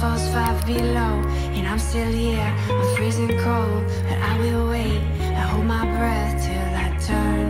falls five below, and I'm still here. I'm freezing cold, but I will wait. I hold my breath till I turn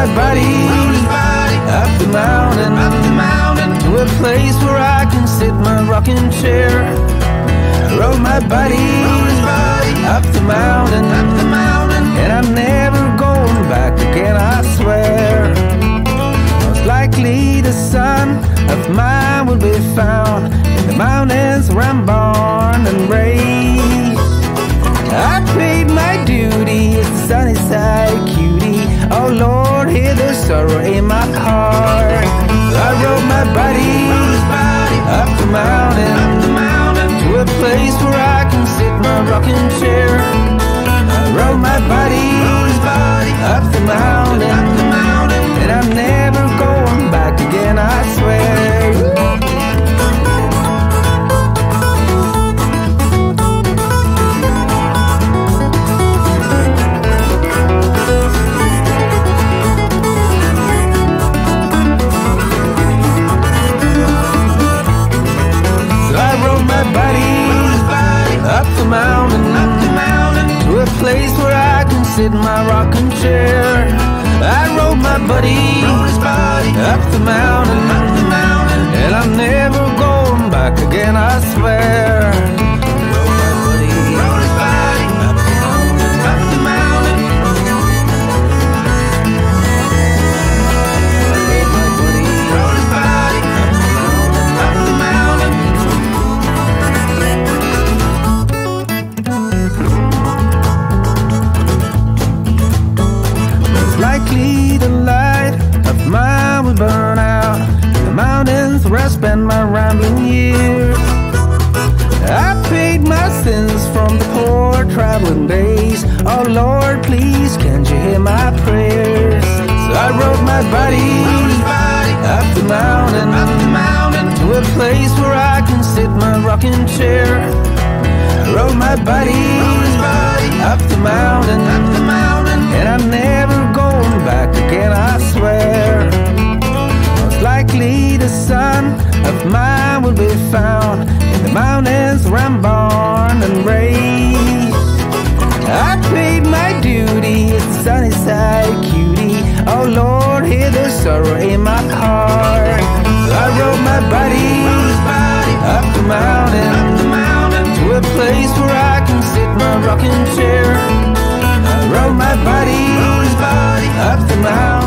my body up the mountain, up the mountain to a place where I can sit my rocking chair. I rode my body up the mountain, up the mountain, and I'm never going back again. I swear. Most likely the son of mine will be found in the mountains where I'm born and raised. I paid my duty as the sunny side sorrow in my heart. I rode my body up the mountain, to a place where I can sit my rocking chair. place where I can sit my rocking chair. Rode my buddy, up the mountain, and I'm never going back again. I swear. Most likely the son of mine will be found in the mountains where I'm born and raised. I paid my duty. place where I can sit my rocking chair. I rode my body, up the mountain.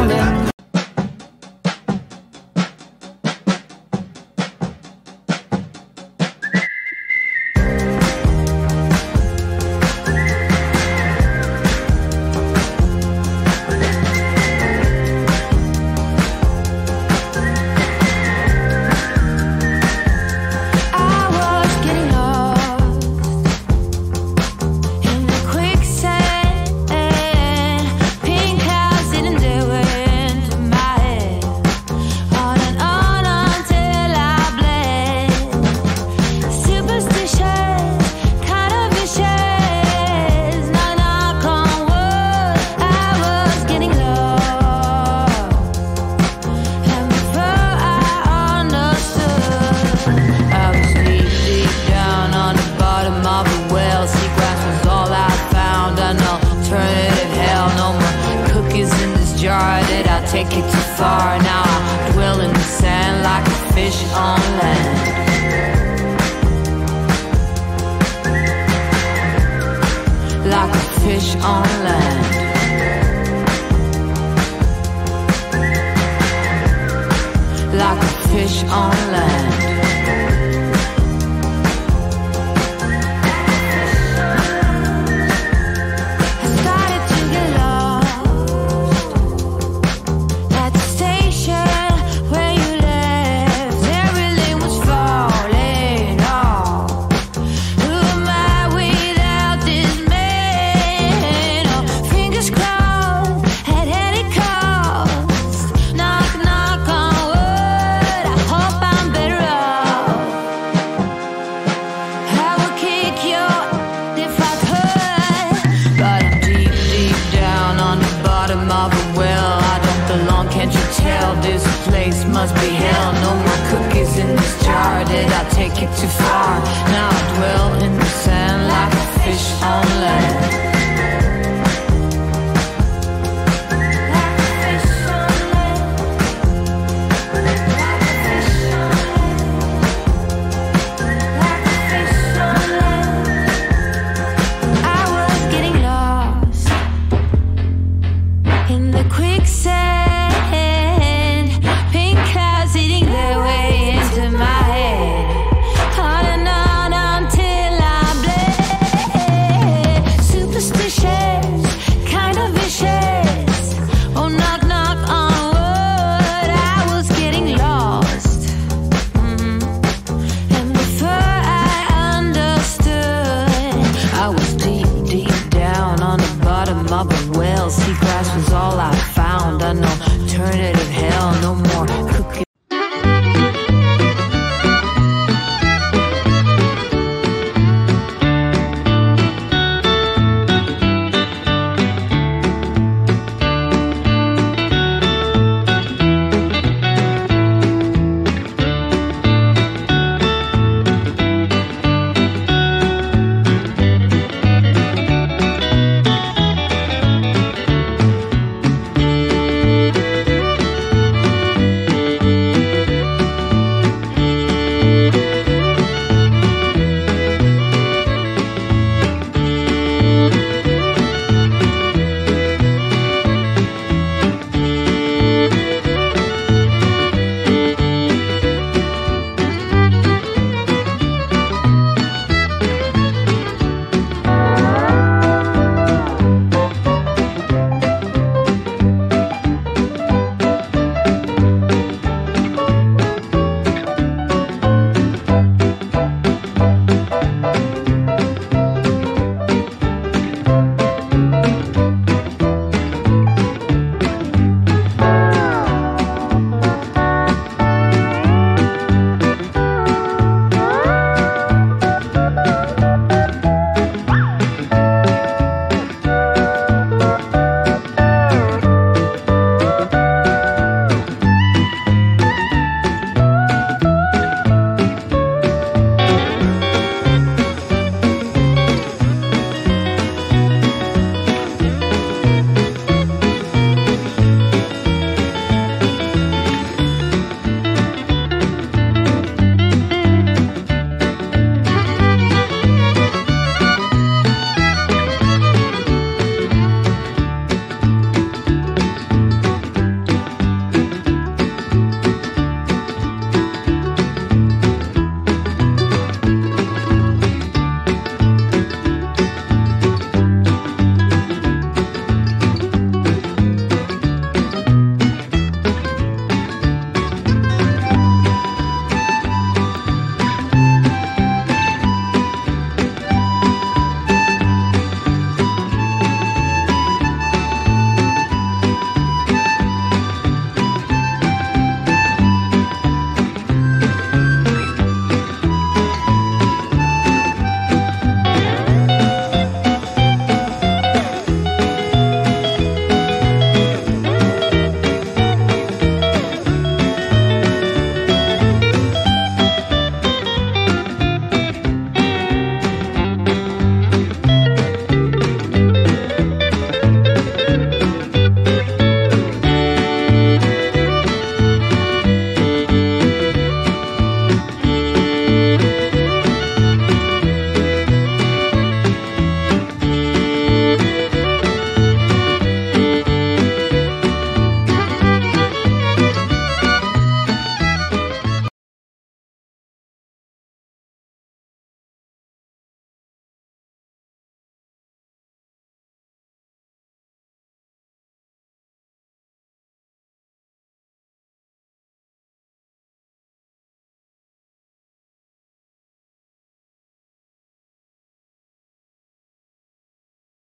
like a fish on land.